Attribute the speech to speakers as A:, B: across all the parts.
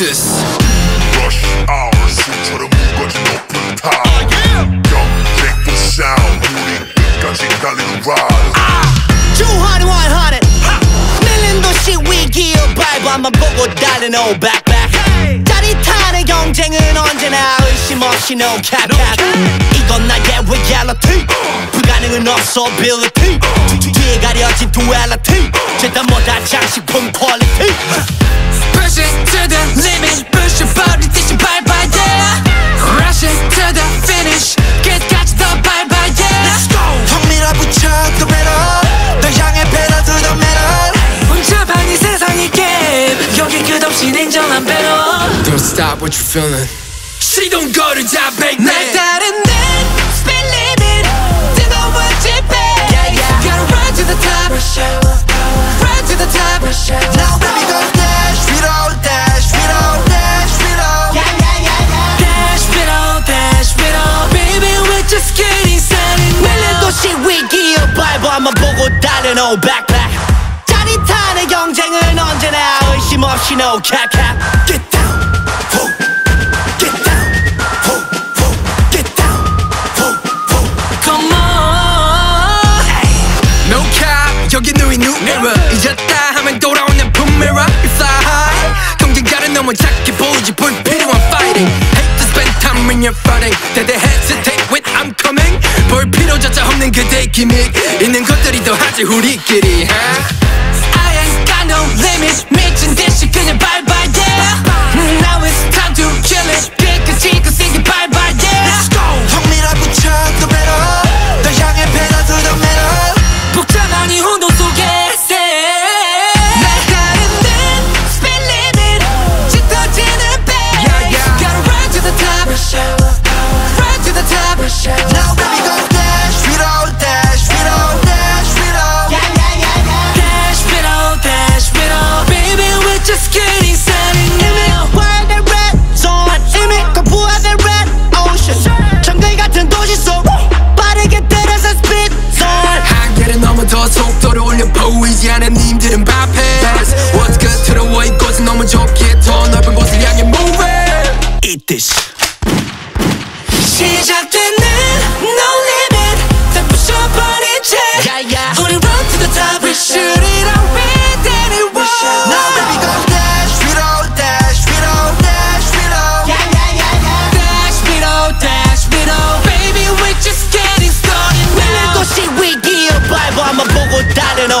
A: this
B: Rush hour 술처럼 무거진 높은 타 경쟁도 sound 우리 끝까지 달리는 ride
C: 200, 100 밀린 도시 위기의 바이브 한번 보고 달린 old backpack 짜릿한 경쟁은 언제나 의심 없이 no cap cap 이건 나의 reality 불가능은 없어 ability 뒤에 가려진 duality 죄다 못한 장식품 quality
A: Pushing to the stop what you're feeling 시동 거르자 baby 날 따른 내 speed limit 뜨거운 집에
C: Yeah, yeah.
A: Gotta run to the top Run to the top
D: Now baby go dash we don't dash we don't dash we don't
A: Dash it all, dash it all Baby we're just getting started
C: 밀린
A: now
C: 도시 위기의 바이브 한번 보고 달린 old backpack 짜릿한 경쟁은 언제나 의심 없이 no cap cap
D: Get down
A: 여기 누이 new era 잊었다 하면 돌아오는 boom mirror We fly high 경쟁자는 너무 작게 보이지 불필요한 fighting Hate to spend time when you're fighting 대대 hesitate when I'm coming 볼 필요조차 없는 그대의 기믹 있는 것들이 더 하지 우리끼리 huh? I ain't got no limits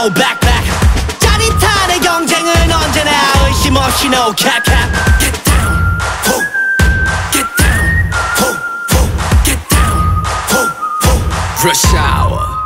C: 달린 old backpack 짜릿한 경쟁은 언제나 의심 없이 no cap cap
D: Get down Whoa. Get down Whoa, whoa. Get down Whoa, whoa.
A: Rush hour